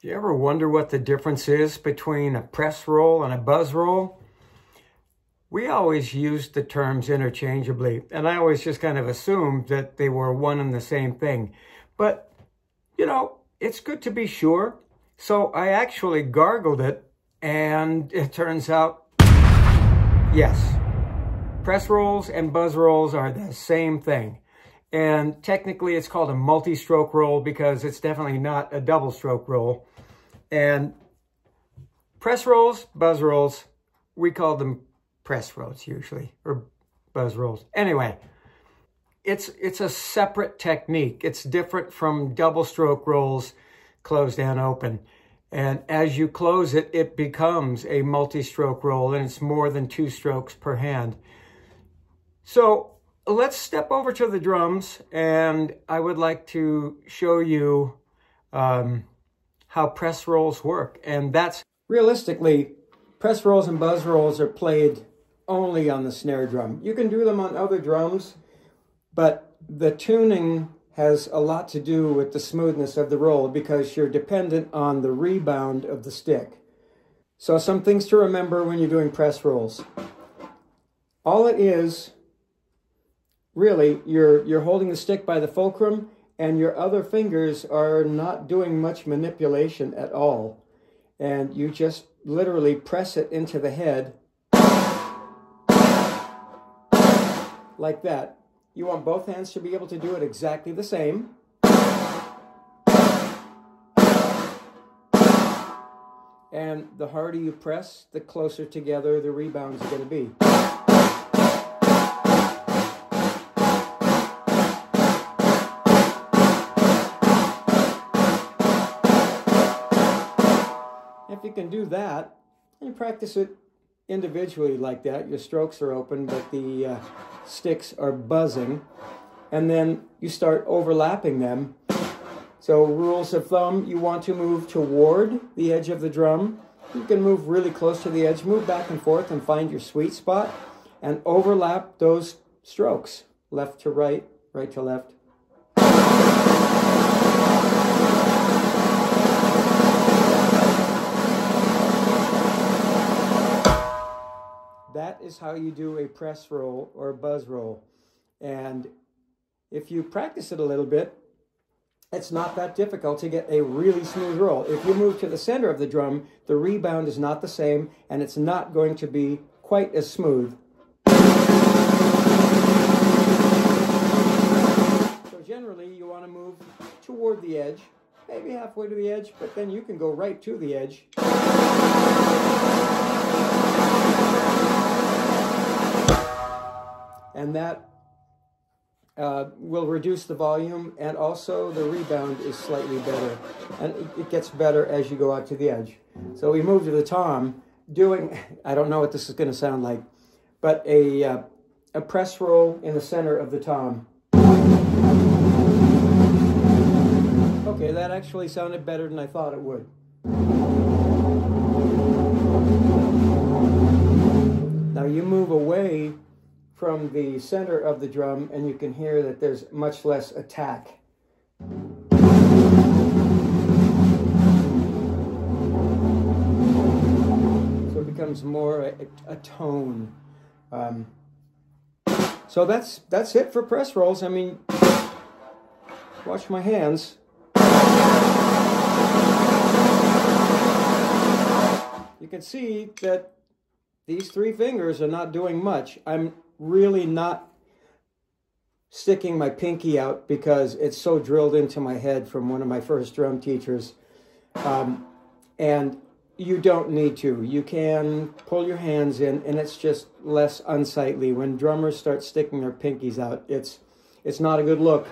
Do you ever wonder what the difference is between a press roll and a buzz roll? We always used the terms interchangeably, and I always just kind of assumed that they were one and the same thing. But, you know, it's good to be sure. So I actually Googled it, and it turns out, yes, press rolls and buzz rolls are the same thing. And technically it's called a multi-stroke roll because it's definitely not a double stroke roll. And press rolls, buzz rolls, we call them press rolls usually, or buzz rolls. Anyway, it's, it's a separate technique. It's different from double stroke rolls, closed and open. And as you close it, it becomes a multi-stroke roll and it's more than two strokes per hand. So let's step over to the drums and I would like to show you um, how press rolls work. And that's realistically, press rolls and buzz rolls are played only on the snare drum. You can do them on other drums, but the tuning has a lot to do with the smoothness of the roll because you're dependent on the rebound of the stick. So some things to remember when you're doing press rolls. All it is, really, you're, you're holding the stick by the fulcrum and your other fingers are not doing much manipulation at all. And you just literally press it into the head like that. You want both hands to be able to do it exactly the same. And the harder you press, the closer together the rebounds are going to be. If you can do that, and practice it individually like that, your strokes are open, but the uh, sticks are buzzing, and then you start overlapping them. So rules of thumb, you want to move toward the edge of the drum. You can move really close to the edge, move back and forth and find your sweet spot, and overlap those strokes, left to right, right to left. Is how you do a press roll or buzz roll. And if you practice it a little bit, it's not that difficult to get a really smooth roll. If you move to the center of the drum, the rebound is not the same and it's not going to be quite as smooth. So generally you want to move toward the edge, maybe halfway to the edge, but then you can go right to the edge. And that uh, will reduce the volume and also the rebound is slightly better and it, gets better as you go out to the edge. So we move to the tom doing, I don't know what this is going to sound like, but a, uh, a press roll in the center of the tom. Okay, that actually sounded better than I thought it would. Now you move away from the center of the drum and you can hear that there's much less attack. So it becomes more a, a tone. Um, so that's that's it for press rolls. I mean, watch my hands. You can see that these three fingers are not doing much. I'm really not sticking my pinky out because it's so drilled into my head from one of my first drum teachers. Um, and you don't need to. You can pull your hands in and it's just less unsightly. When drummers start sticking their pinkies out, it's, it's not a good look.